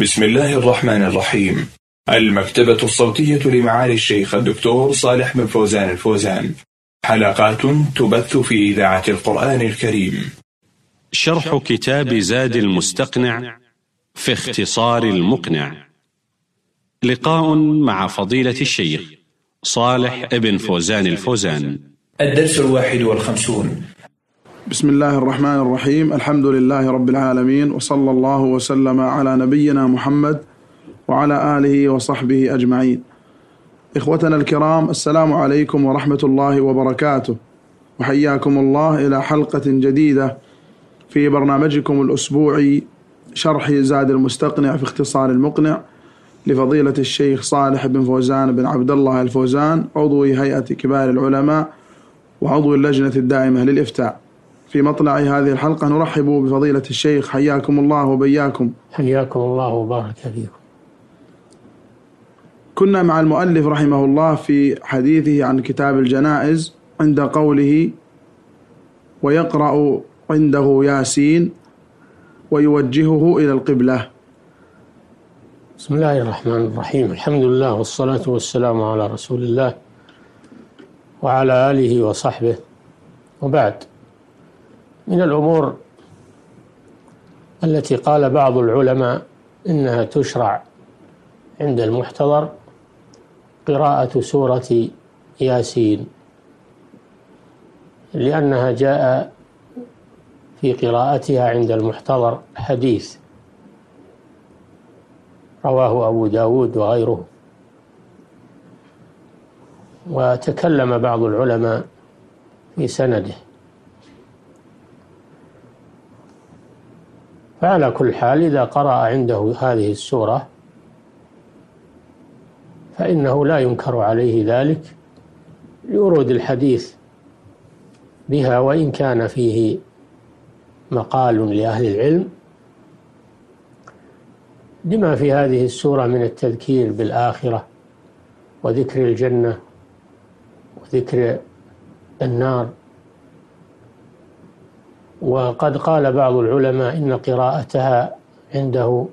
بسم الله الرحمن الرحيم. المكتبة الصوتية لمعالي الشيخ الدكتور صالح بن فوزان الفوزان. حلقات تبث في إذاعة القرآن الكريم. شرح كتاب زاد المستقنع في اختصار المقنع. لقاء مع فضيلة الشيخ صالح بن فوزان الفوزان. الدرس الواحد والخمسون. بسم الله الرحمن الرحيم الحمد لله رب العالمين وصلى الله وسلم على نبينا محمد وعلى آله وصحبه أجمعين إخوتنا الكرام السلام عليكم ورحمة الله وبركاته وحياكم الله إلى حلقة جديدة في برنامجكم الأسبوعي شرح زاد المستقنع في اختصار المقنع لفضيلة الشيخ صالح بن فوزان بن عبد الله الفوزان عضو هيئة كبار العلماء وعضو اللجنة الدائمة للإفتاء في مطلع هذه الحلقة نرحب بفضيلة الشيخ حياكم الله وبياكم. حياكم الله وبارك فيكم. كنا مع المؤلف رحمه الله في حديثه عن كتاب الجنائز عند قوله ويقرأ عنده ياسين ويوجهه إلى القبلة. بسم الله الرحمن الرحيم. الحمد لله والصلاة والسلام على رسول الله وعلى آله وصحبه. وبعد. من الأمور التي قال بعض العلماء إنها تشرع عند المحتضر قراءة سورة ياسين لأنها جاء في قراءتها عند المحتضر حديث. رواه أبو داود وغيره. وتكلم بعض العلماء في سنده. فعلى كل حال إذا قرأ عنده هذه السورة فإنه لا ينكر عليه ذلك لورود الحديث بها وإن كان فيه مقال لأهل العلم لما في هذه السورة من التذكير بالآخرة وذكر الجنة وذكر النار وقد قال بعض العلماء إن قراءتها عنده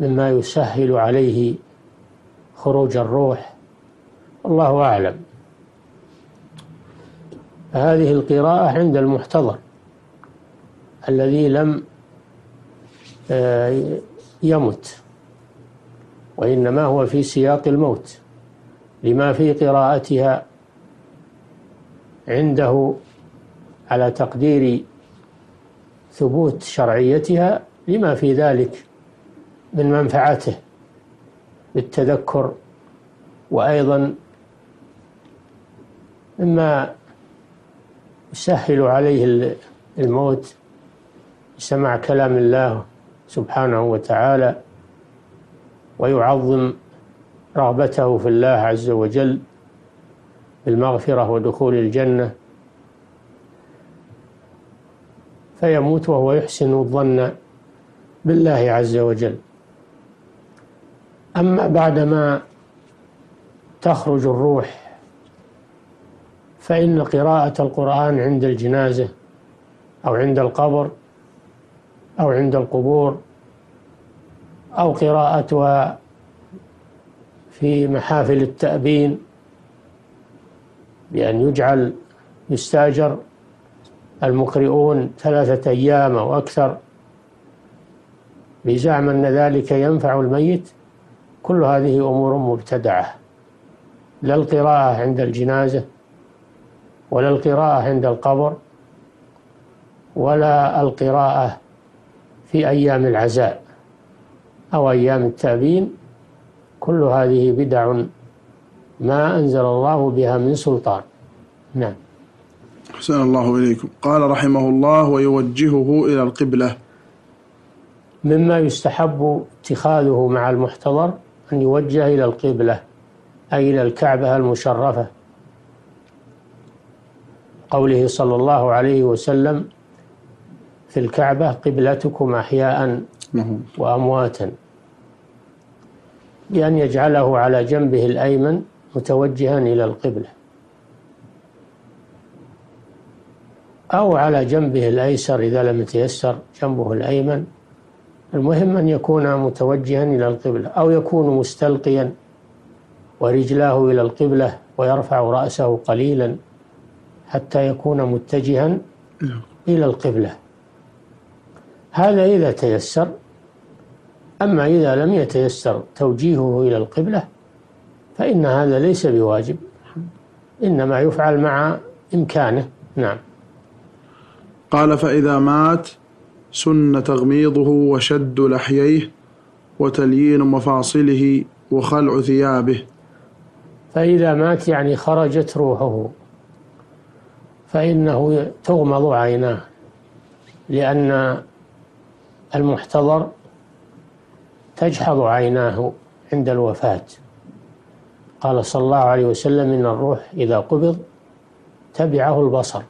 مما يسهل عليه خروج الروح. الله أعلم. هذه القراءة عند المحتضر الذي لم آه، يمت وإنما هو في سياق الموت. لما في قراءتها عنده على تقدير ثبوت شرعيتها لما في ذلك من منفعته بالتذكر وأيضا مما يسهل عليه الموت بسماع كلام الله سبحانه وتعالى ويعظم رغبته في الله عز وجل بالمغفرة ودخول الجنة. فيموت وهو يحسن الظن بالله عز وجل. أما بعدما تخرج الروح فإن قراءة القرآن عند الجنازة أو عند القبر أو عند القبور أو قراءتها في محافل التأبين بأن يجعل يستأجر المقرئون ثلاثة أيام أو أكثر. بزعم أن ذلك ينفع الميت كل هذه أمور مبتدعة. لا القراءة عند الجنازة ولا القراءة عند القبر ولا القراءة في أيام العزاء أو أيام التأبين. كل هذه بدع ما أنزل الله بها من سلطان. نعم. أحسن الله إليكم. قال رحمه الله ويوجهه إلى القبلة. مما يستحب اتخاذه مع المحتضر أن يوجه إلى القبلة أي إلى الكعبة المشرفة. قوله صلى الله عليه وسلم في الكعبة قبلتكم أحياء. وأمواتا. بأن يجعله على جنبه الأيمن متوجها إلى القبلة. أو على جنبه الأيسر إذا لم يتيسر جنبه الأيمن. المهم أن يكون متوجها إلى القبلة أو يكون مستلقيا ورجلاه إلى القبلة ويرفع رأسه قليلا حتى يكون متجها إلى القبلة. هذا إذا تيسر. أما إذا لم يتيسر توجيهه إلى القبلة فإن هذا ليس بواجب إنما يفعل مع إمكانه. نعم. قال فإذا مات سن تغميضه وشد لحييه وتليين مفاصله وخلع ثيابه. فإذا مات يعني خرجت روحه. فإنه تغمض عيناه لأن المحتضر تجحظ عيناه عند الوفاة. قال صلى الله عليه وسلم إن الروح إذا قبض تبعه البصر.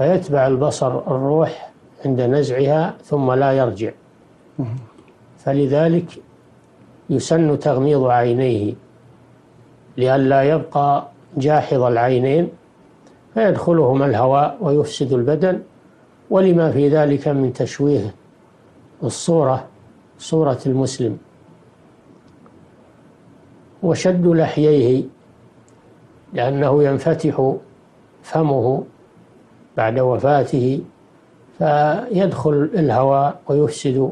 فيتبع البصر الروح عند نزعها ثم لا يرجع. فلذلك يسن تغميض عينيه. لئلا يبقى جاحظ العينين فيدخلهما الهواء ويفسد البدن. ولما في ذلك من تشويه الصورة صورة المسلم. وشد لحييه لأنه ينفتح فمه بعد وفاته فيدخل الهواء ويفسد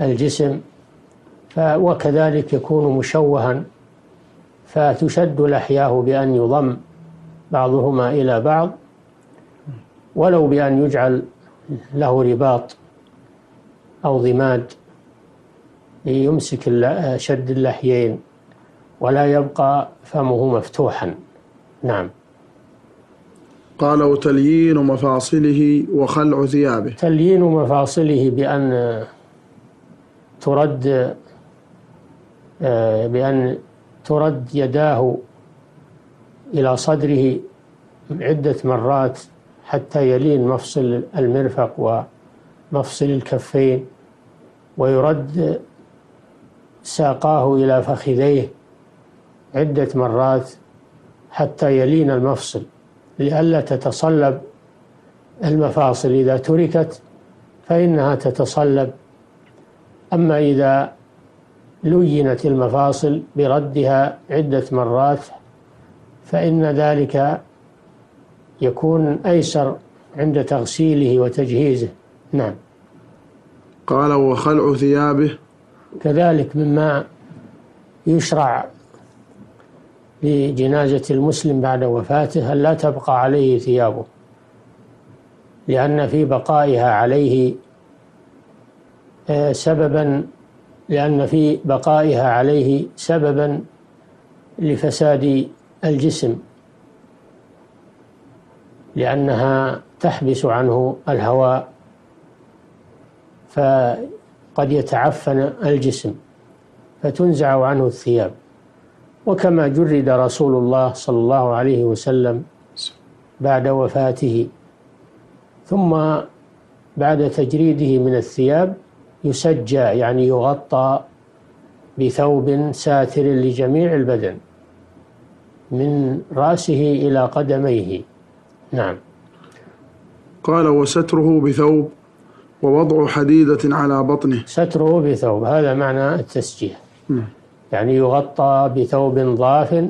الجسم وكذلك يكون مشوها فتشد لحياه بأن يضم بعضهما إلى بعض ولو بأن يجعل له رباط أو ضماد ليمسك شد اللحيين ولا يبقى فمه مفتوحا. نعم. قال وتليين مفاصله وخلع ثيابه. تليين مفاصله بأن ترد آه، بأن ترد يداه إلى صدره عدة مرات حتى يلين مفصل المرفق ومفصل الكفين ويرد ساقاه إلى فخذيه عدة مرات حتى يلين المفصل. لئلا تتصلب المفاصل. إذا تركت فإنها تتصلب. أما إذا لينت المفاصل بردها عدة مرات فإن ذلك يكون أيسر عند تغسيله وتجهيزه. نعم. قال وخلع ثيابه. كذلك مما يشرع لجنازة المسلم بعد وفاته أن لا تبقى عليه ثيابه لأن في بقائها عليه آه، سببا لأن في بقائها عليه سببا لفساد الجسم لأنها تحبس عنه الهواء فقد يتعفن الجسم فتنزع عنه الثياب. وكما جرد رسول الله صلى الله عليه وسلم بعد وفاته. ثم بعد تجريده من الثياب يسجى يعني يغطى بثوب ساتر لجميع البدن من رأسه إلى قدميه. نعم. قال وستره بثوب ووضع حديدة على بطنه. ستره بثوب هذا معنى التسجية. نعم. يعني يغطى بثوب ضاف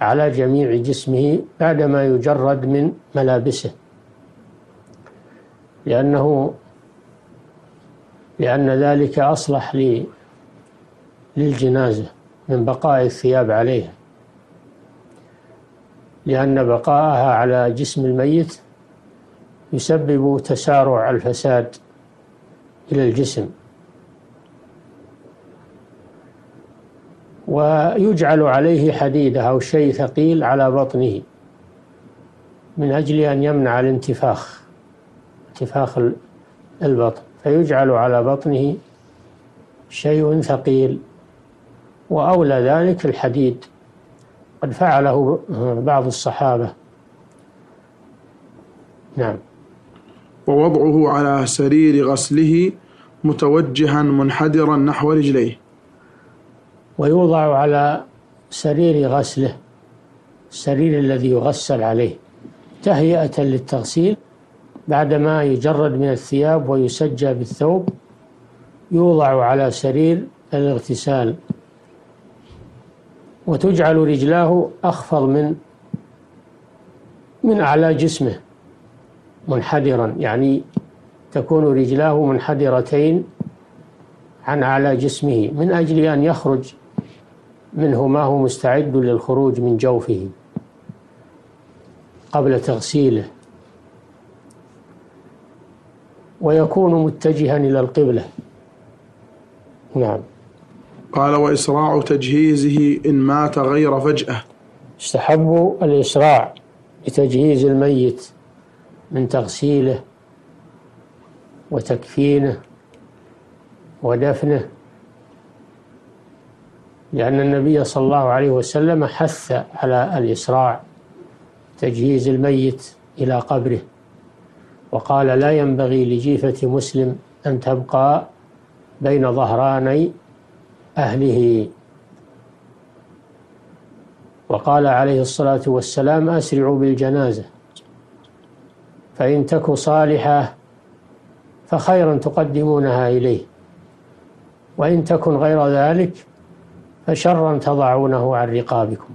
على جميع جسمه بعدما يجرد من ملابسه. لأنه لأن ذلك أصلح للجنازة من بقاء الثياب عليها. لأن بقاءها على جسم الميت يسبب تسارع الفساد إلى الجسم. ويجعل عليه حديدة أو شيء ثقيل على بطنه من أجل أن يمنع الانتفاخ انتفاخ البطن. فيجعل على بطنه شيء ثقيل. وأولى ذلك الحديد. قد فعله بعض الصحابة. نعم. ووضعه على سرير غسله متوجها منحدرا نحو رجليه. ويوضع على سرير غسله السرير الذي يغسل عليه تهيئة للتغسيل بعدما يجرد من الثياب ويسجى بالثوب يوضع على سرير الاغتسال. وتجعل رجلاه أخفض من من أعلى جسمه منحدرا يعني تكون رجلاه منحدرتين عن أعلى جسمه من أجل أن يخرج منه ما هو مستعد للخروج من جوفه قبل تغسيله. ويكون متجها إلى القبلة. نعم. قال وإسراع تجهيزه إن مات غير فجأة. استحبوا الإسراع بتجهيز الميت من تغسيله وتكفينه ودفنه لأن النبي صلى الله عليه وسلم حث على الإسراع تجهيز الميت إلى قبره وقال لا ينبغي لجيفة مسلم أن تبقى بين ظهراني أهله. وقال عليه الصلاة والسلام أسرعوا بالجنازة فإن تك صالحة فخيرا تقدمونها إليه وإن تكن غير ذلك فشرا تضعونه عن رقابكم.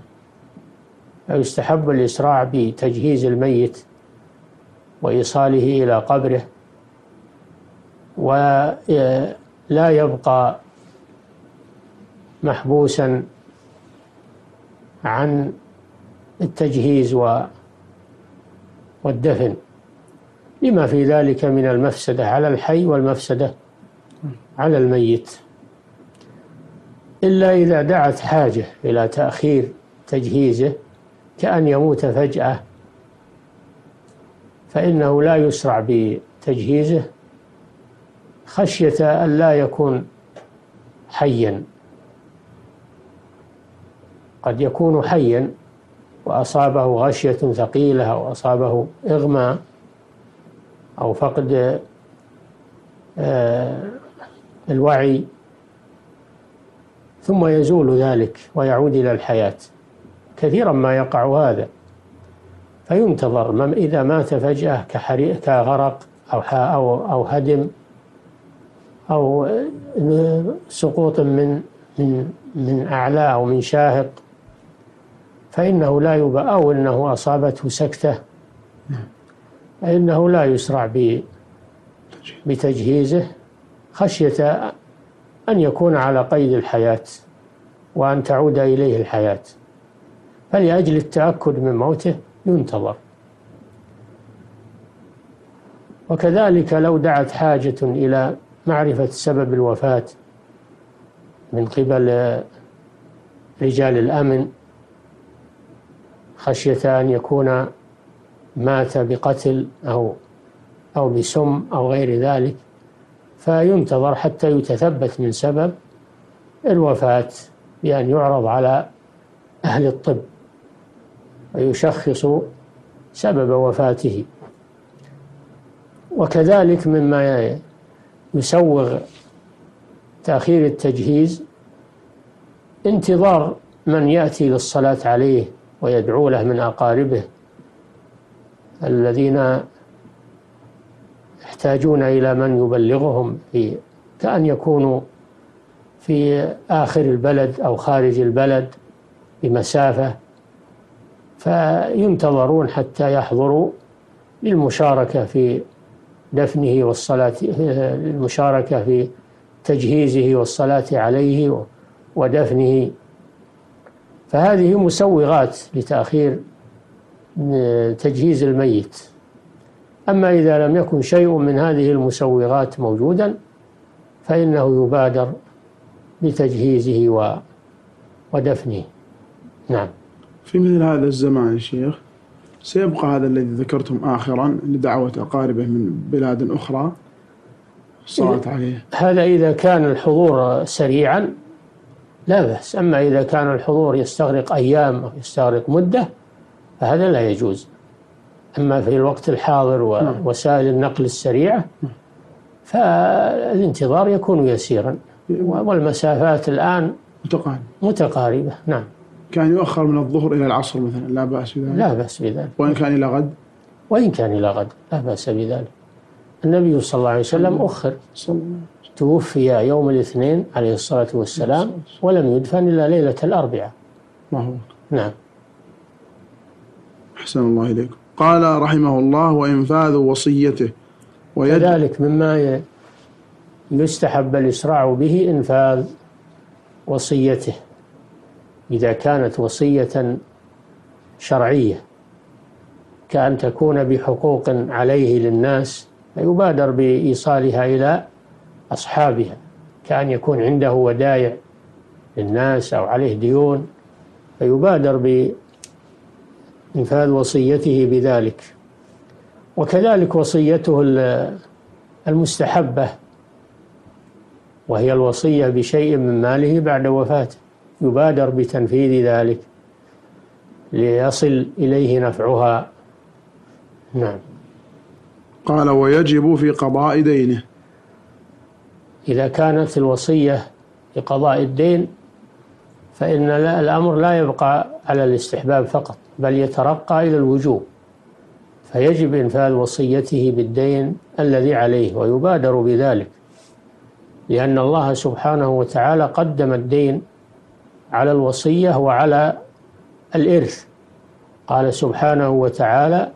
فيستحب الإسراع بتجهيز الميت وإيصاله إلى قبره ولا يبقى محبوسا عن التجهيز والدفن. لما في ذلك من المفسدة على الحي والمفسدة على الميت. إلا إذا دعت حاجة إلى تأخير تجهيزه كأن يموت فجأة فإنه لا يسرع بتجهيزه خشية أن لا يكون حيا. قد يكون حيا وأصابه غشية ثقيلة أو أصابه إغماء أو فقد آه، الوعي ثم يزول ذلك ويعود إلى الحياة. كثيرا ما يقع هذا. فينتظر إذا مات فجأة كغرق أو أو أو هدم أو سقوط من من من أعلى أو من شاهق. فإنه لا يبقى أو أنه أصابته سكتة. فإنه لا يسرع بتجهيزه. خشية أن يكون على قيد الحياة وأن تعود إليه الحياة. فلأجل التأكد من موته ينتظر. وكذلك لو دعت حاجة إلى معرفة سبب الوفاة من قبل رجال الأمن خشية أن يكون مات بقتل أو أو بسم أو غير ذلك فينتظر حتى يتثبت من سبب الوفاة بأن يعرض على أهل الطب ويشخص سبب وفاته. وكذلك مما يسوغ تأخير التجهيز انتظار من يأتي للصلاة عليه ويدعو له من أقاربه الذين يحتاجون إلى من يبلغهم في كأن يكونوا في آخر البلد أو خارج البلد بمسافة فينتظرون حتى يحضروا للمشاركة في دفنه والصلاة المشاركة في تجهيزه والصلاة عليه ودفنه. فهذه مسوغات لتأخير تجهيز الميت. أما إذا لم يكن شيء من هذه المسوغات موجودا فإنه يبادر بتجهيزه ودفنه. نعم. في مثل هذا الزمان يا شيخ سيبقى هذا الذي ذكرتم آخرا لدعوة أقاربه من بلاد أخرى الصلاة عليه. هذا إذا كان الحضور سريعا لا بأس. أما إذا كان الحضور يستغرق أيام أو يستغرق مدة فهذا لا يجوز. أما في الوقت الحاضر ووسائل نعم. النقل السريعة نعم. فالانتظار يكون يسيرا. والمسافات الآن متقاربة. متقاربة نعم. كان يؤخر من الظهر إلى العصر مثلا لا بأس بذلك؟ لا بأس بذلك. وإن كان إلى غد؟ وإن كان إلى غد لا بأس بذلك. النبي صلى الله عليه وسلم أخر صلى الله توفي يوم الاثنين عليه الصلاة والسلام ولم يدفن إلا ليلة الأربعاء. الله نعم. أحسن الله إليكم. قال رحمه الله وإنفاذ وصيته. ويجب كذلك مما يستحب الإسراع به إنفاذ وصيته إذا كانت وصية شرعية كأن تكون بحقوق عليه للناس فيبادر بإيصالها إلى أصحابها كأن يكون عنده ودائع للناس أو عليه ديون فيبادر بإنفاذ وصيته بذلك. وكذلك وصيته ال- المستحبة وهي الوصية بشيء من ماله بعد وفاته يبادر بتنفيذ ذلك ليصل إليه نفعها. نعم. قال ويجب في قضاء دينه. إذا كانت الوصية لقضاء الدين فإن الأمر لا يبقى على الاستحباب فقط. بل يترقى إلى الوجوب فيجب إنفاذ وصيته بالدين الذي عليه ويبادر بذلك لأن الله سبحانه وتعالى قدم الدين على الوصية وعلى الإرث. قال سبحانه وتعالى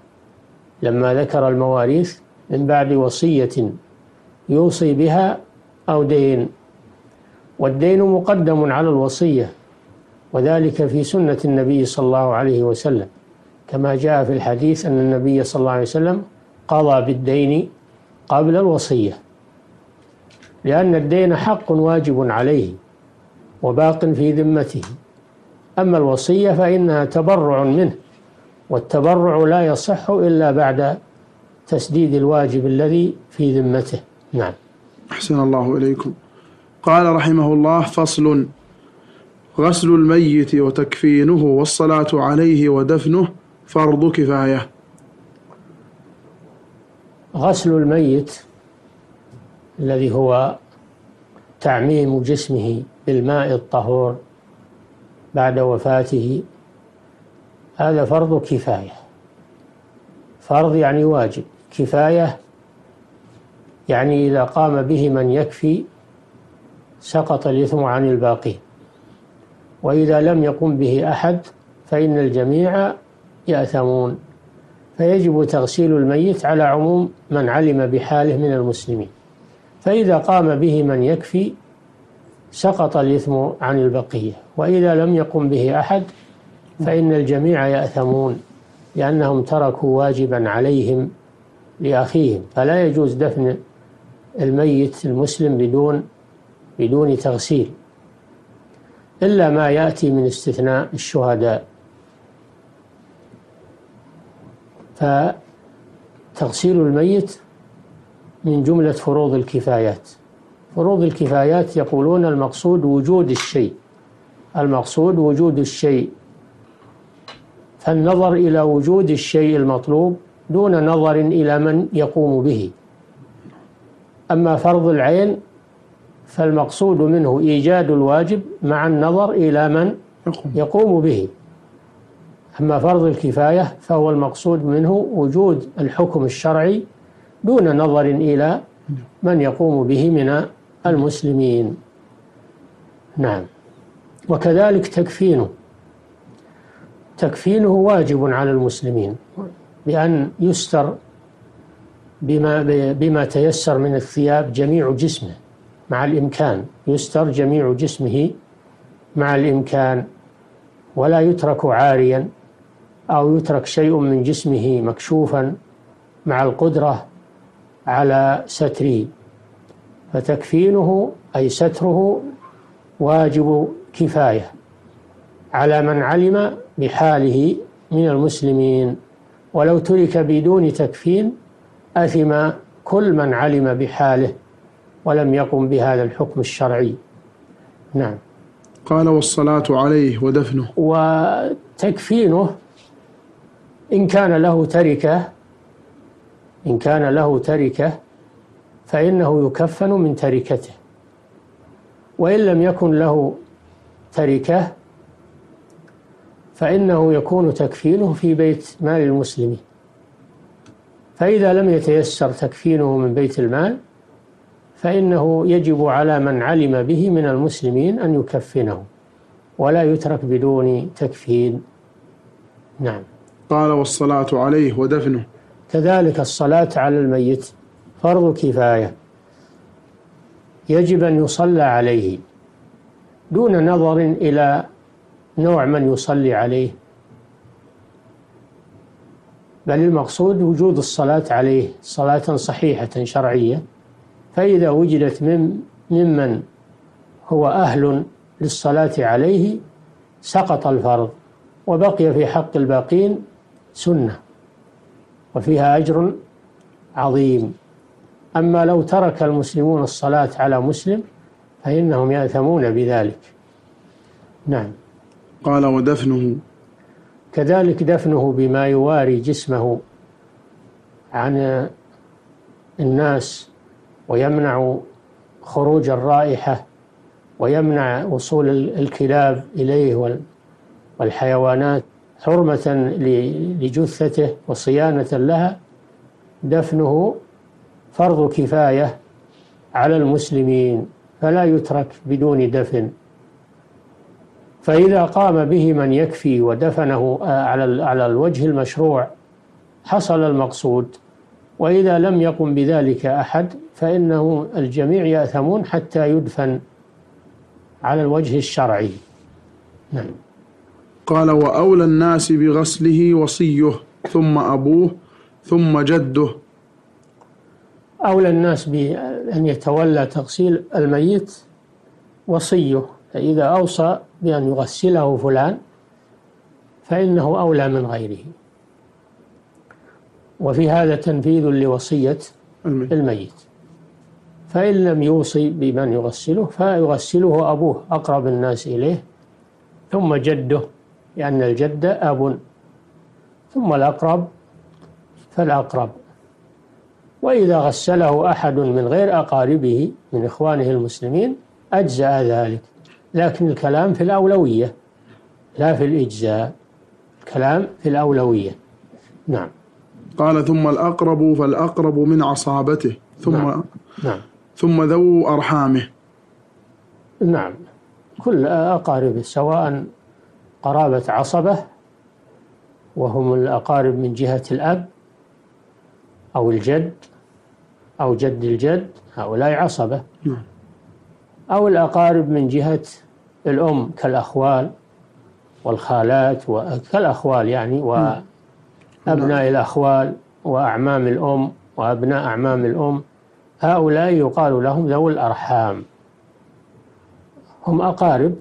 لما ذكر المواريث من بعد وصية يوصي بها أو دين والدين مقدم على الوصية وذلك في سنة النبي صلى الله عليه وسلم. كما جاء في الحديث أن النبي صلى الله عليه وسلم قضى بالدين قبل الوصية لأن الدين حق واجب عليه وباق في ذمته. أما الوصية فإنها تبرع منه والتبرع لا يصح إلا بعد تسديد الواجب الذي في ذمته. نعم. أحسن الله إليكم. قال رحمه الله فصل غسل الميت وتكفينه والصلاة عليه ودفنه فرض كفاية. غسل الميت الذي هو تعميم جسمه بالماء الطهور بعد وفاته هذا فرض كفاية. فرض يعني واجب. كفاية يعني إذا قام به من يكفي سقط الإثم عن الباقين. وإذا لم يقم به أحد فإن الجميع يأثمون. فيجب تغسيل الميت على عموم من علم بحاله من المسلمين. فإذا قام به من يكفي سقط الإثم عن البقية. وإذا لم يقم به أحد فإن الجميع يأثمون لأنهم تركوا واجبا عليهم لأخيهم. فلا يجوز دفن الميت المسلم بدون بدون تغسيل. إلا ما يأتي من استثناء الشهداء. فتغسيل الميت من جملة فروض الكفايات. فروض الكفايات يقولون المقصود وجود الشيء. المقصود وجود الشيء. فالنظر إلى وجود الشيء المطلوب دون نظر إلى من يقوم به. أما فرض العين فالمقصود منه إيجاد الواجب مع النظر إلى من يقوم. به. أما فرض الكفاية فهو المقصود منه وجود الحكم الشرعي دون نظر إلى من يقوم به من المسلمين. نعم. وكذلك تكفينه. تكفينه واجب على المسلمين بأن يستر بما بما تيسر من الثياب جميع جسمه. مع الإمكان يستر جميع جسمه مع الإمكان ولا يترك عاريا أو يترك شيء من جسمه مكشوفا مع القدرة على ستره. فتكفينه أي ستره واجب كفاية على من علم بحاله من المسلمين. ولو ترك بدون تكفين أثم كل من علم بحاله. ولم يقم بهذا الحكم الشرعي. نعم. قال والصلاة عليه ودفنه. وتكفينه إن كان له تركة إن كان له تركة فإنه يكفن من تركته. وإن لم يكن له تركة فإنه يكون تكفينه في بيت مال المسلمين. فإذا لم يتيسر تكفينه من بيت المال فإنه يجب على من علم به من المسلمين أن يكفنه ولا يترك بدون تكفين. نعم. قال والصلاة عليه ودفنه. كذلك الصلاة على الميت فرض كفاية. يجب أن يصلى عليه. دون نظر إلى نوع من يصلي عليه. بل المقصود وجود الصلاة عليه صلاة صحيحة شرعية. فإذا وجدت من ممن هو أهل للصلاة عليه سقط الفرض وبقي في حق الباقين سنة وفيها أجر عظيم. أما لو ترك المسلمون الصلاة على مسلم فإنهم يأثمون بذلك. نعم. قال ودفنه. كذلك دفنه بما يواري جسمه عن الناس ويمنع خروج الرائحة ويمنع وصول الكلاب إليه والحيوانات حرمة لجثته وصيانة لها دفنه فرض كفاية على المسلمين فلا يترك بدون دفن. فإذا قام به من يكفي ودفنه على على الوجه المشروع حصل المقصود. وإذا لم يقم بذلك أحد فإنه الجميع يأثمون حتى يدفن على الوجه الشرعي. نعم. قال وأولى الناس بغسله وصيه ثم أبوه ثم جده. أولى الناس بأن يتولى تغسيل الميت وصيه فإذا أوصى بأن يغسله فلان فإنه أولى من غيره. وفي هذا تنفيذ لوصية الميت. فإن لم يوصي بمن يغسله فيغسله أبوه أقرب الناس إليه ثم جده لأن الجد أب. ثم الأقرب فالأقرب. وإذا غسله أحد من غير أقاربه من إخوانه المسلمين أجزأ ذلك. لكن الكلام في الأولوية لا في الإجزاء الكلام في الأولوية. نعم. قال ثم الأقرب فالأقرب من عصابته ثم نعم. نعم. ثم ذو أرحامه نعم كل أقاربه سواء قرابة عصبة وهم الأقارب من جهة الأب أو الجد أو جد الجد هؤلاء عصبة نعم. أو الأقارب من جهة الأم كالأخوال والخالات كالأخوال يعني وأبناء نعم. الأخوال وأعمام الأم وأبناء أعمام الأم. هؤلاء يقال لهم ذوي الأرحام. هم أقارب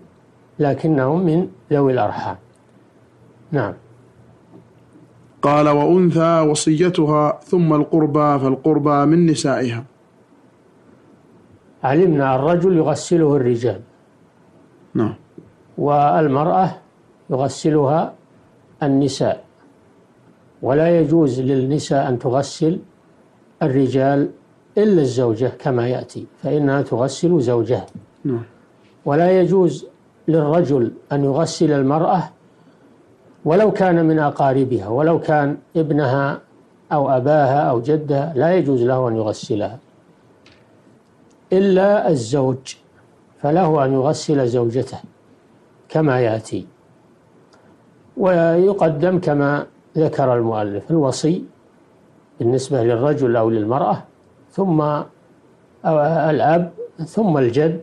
لكنهم من ذوي الأرحام. نعم. قال وأنثى وصيتها ثم القربى فالقربى من نسائها. علمنا الرجل يغسله الرجال. نعم. والمرأة يغسلها النساء. ولا يجوز للنساء أن تغسل الرجال إلا الزوجة كما يأتي فإنها تغسل زوجها. نعم. ولا يجوز للرجل أن يغسل المرأة ولو كان من أقاربها ولو كان ابنها أو أباها أو جدها لا يجوز له أن يغسلها. إلا الزوج فله أن يغسل زوجته كما يأتي. ويقدم كما ذكر المؤلف الوصي بالنسبة للرجل أو للمرأة ثم الأب ثم الجد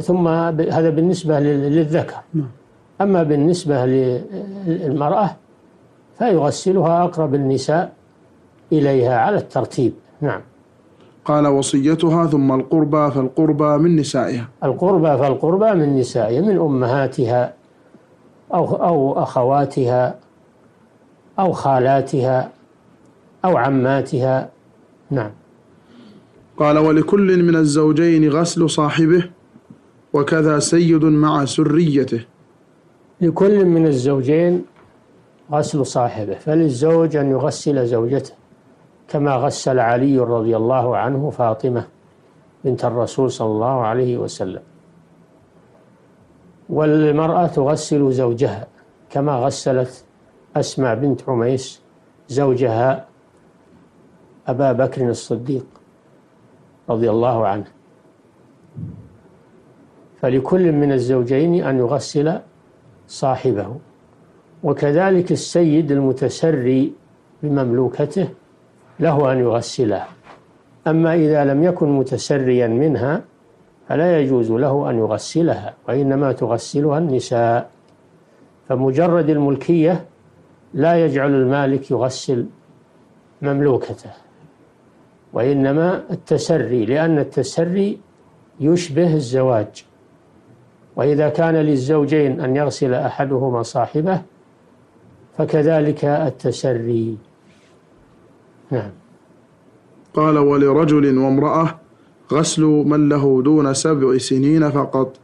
ثم هذا بالنسبة للذكر. أما بالنسبة للمرأة فيغسلها أقرب النساء إليها على الترتيب. نعم. قال وصيتها ثم القربى فالقربى من نسائها. القربى فالقربى من نسائها من أمهاتها. أو أو أخواتها أو خالاتها أو عماتها. نعم. قال ولكل من الزوجين غسل صاحبه وكذا سيد مع سريته. لكل من الزوجين غسل صاحبه فللزوج أن يغسل زوجته كما غسل علي رضي الله عنه فاطمة بنت الرسول صلى الله عليه وسلم. والمرأة تغسل زوجها كما غسلت أسماء بنت عميس زوجها أبا بكر الصديق رضي الله عنه. فلكل من الزوجين أن يغسل صاحبه. وكذلك السيد المتسري بمملوكته له أن يغسلها أما إذا لم يكن متسريا منها فلا يجوز له أن يغسلها وإنما تغسلها النساء. فمجرد الملكية لا يجعل المالك يغسل مملوكته وإنما التسري لأن التسري يشبه الزواج. وإذا كان للزوجين أن يغسل أحدهما صاحبه فكذلك التسري. نعم. قال ولرجل وامرأة غسل من له دون سبع سنين فقط.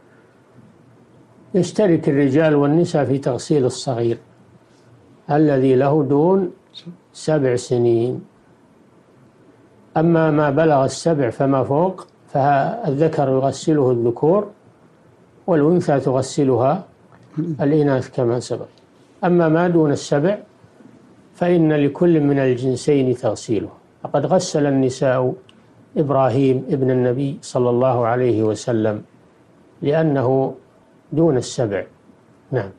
يشترك الرجال والنساء في تغسيل الصغير الذي له دون سبع سنين. أما ما بلغ السبع فما فوق فالذكر يغسله الذكور والأنثى تغسلها الإناث كما سبق. أما ما دون السبع فإن لكل من الجنسين تغسيله. فقد غسل النساء إبراهيم ابن النبي صلى الله عليه وسلم لأنه دون السبع. نعم.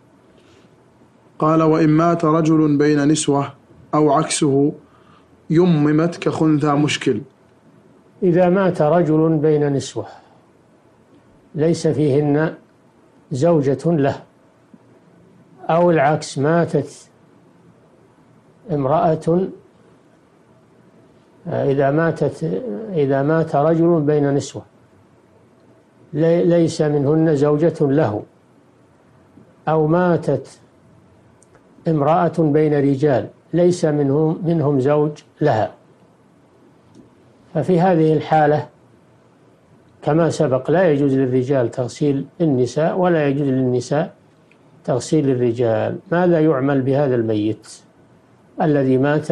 قال وإن مات رجل بين نسوة أو عكسه يممت كخنثى مشكل. إذا مات رجل بين نسوة ليس فيهن زوجة له أو العكس ماتت امرأة إذا ماتت إذا مات رجل بين نسوة. ليس منهن زوجة له. أو ماتت امرأة بين رجال ليس منهم منهم زوج لها. ففي هذه الحالة كما سبق لا يجوز للرجال تغسيل النساء ولا يجوز للنساء تغسيل الرجال. ماذا يعمل بهذا الميت؟ الذي مات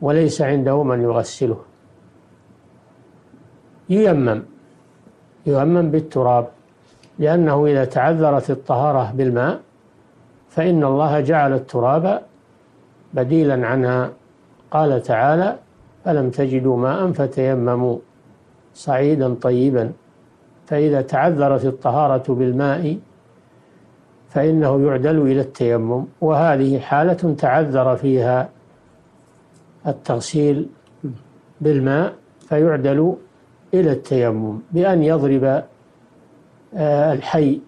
وليس عنده من يغسله. ييمم ييمم بالتراب لأنه إذا تعذرت الطهارة بالماء فإن الله جعل التراب بديلا عنها. قال تعالى فلم تجدوا ماء فتيمموا صعيدا طيبا. فإذا تعذرت الطهارة بالماء فإنه يعدل إلى التيمم. وهذه حالة تعذر فيها التغسيل بالماء فيعدل إلى التيمم بأن يضرب آه، الحي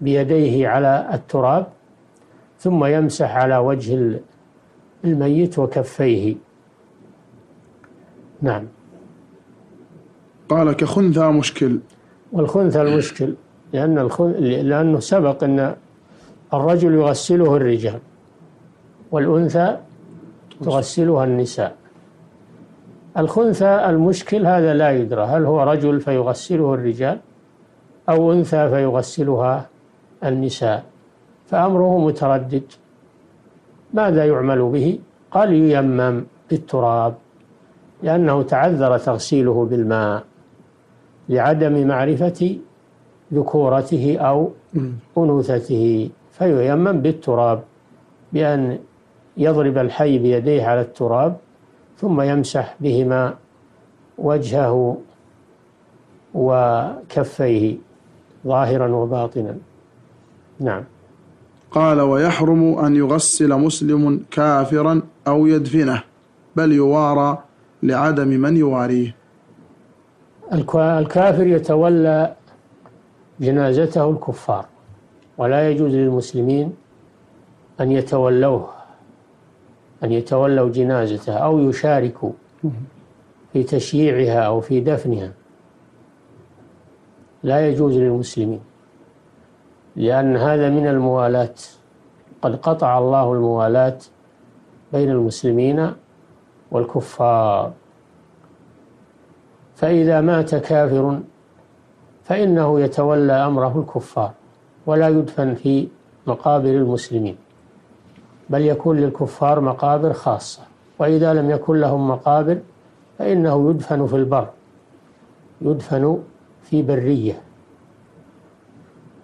بيديه على التراب ثم يمسح على وجه الميت وكفيه. نعم. قال كخنثى مشكل. والخنثى المشكل لأن الخن... لأنه سبق أن الرجل يغسله الرجال والأنثى تغسلها النساء. الخنثى المشكل هذا لا يدرى هل هو رجل فيغسله الرجال أو أنثى فيغسلها النساء؟ فأمره متردد. ماذا يعمل به؟ قال ييمم بالتراب لأنه تعذر تغسيله بالماء لعدم معرفة ذكورته أو أنوثته فييمم بالتراب بأن يضرب الحي بيديه على التراب ثم يمسح بهما وجهه وكفيه ظاهرا وباطنا. نعم. قال ويحرم أن يغسل مسلم كافرا أو يدفنه بل يوارى لعدم من يواريه. الكافر يتولى جنازته الكفار ولا يجوز للمسلمين أن يتولوه. أن يتولوا جنازته أو يشاركوا في تشييعها أو في دفنها. لا يجوز للمسلمين لأن هذا من الموالاة قد قطع الله الموالاة بين المسلمين والكفار. فإذا مات كافر فإنه يتولى أمره الكفار ولا يدفن في مقابر المسلمين. بل يكون للكفار مقابر خاصة وإذا لم يكن لهم مقابر فإنه يدفن في البر يدفن في برية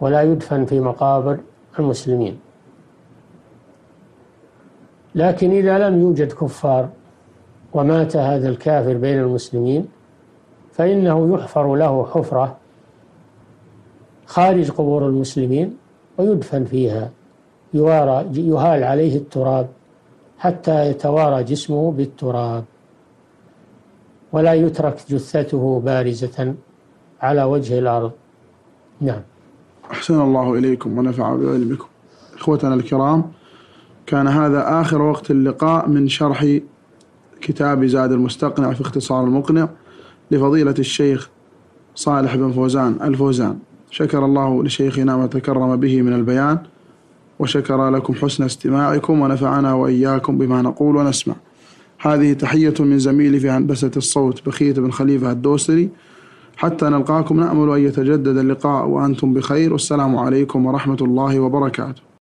ولا يدفن في مقابر المسلمين. لكن إذا لم يوجد كفار ومات هذا الكافر بين المسلمين فإنه يحفر له حفرة خارج قبور المسلمين ويدفن فيها. يوارى يهال عليه التراب حتى يتوارى جسمه بالتراب. ولا يترك جثته بارزة على وجه الأرض. نعم. أحسن الله إليكم ونفع بعلمكم. إخوتنا الكرام كان هذا آخر وقت اللقاء من شرح كتاب زاد المستقنع في اختصار المقنع لفضيلة الشيخ صالح بن فوزان الفوزان. شكر الله لشيخنا ما تكرم به من البيان. وشكر لكم حسن استماعكم ونفعنا وإياكم بما نقول ونسمع. هذه تحية من زميلي في هندسة الصوت بخية بن خليفة الدوسري. حتى نلقاكم نأمل أن يتجدد اللقاء وأنتم بخير. والسلام عليكم ورحمة الله وبركاته.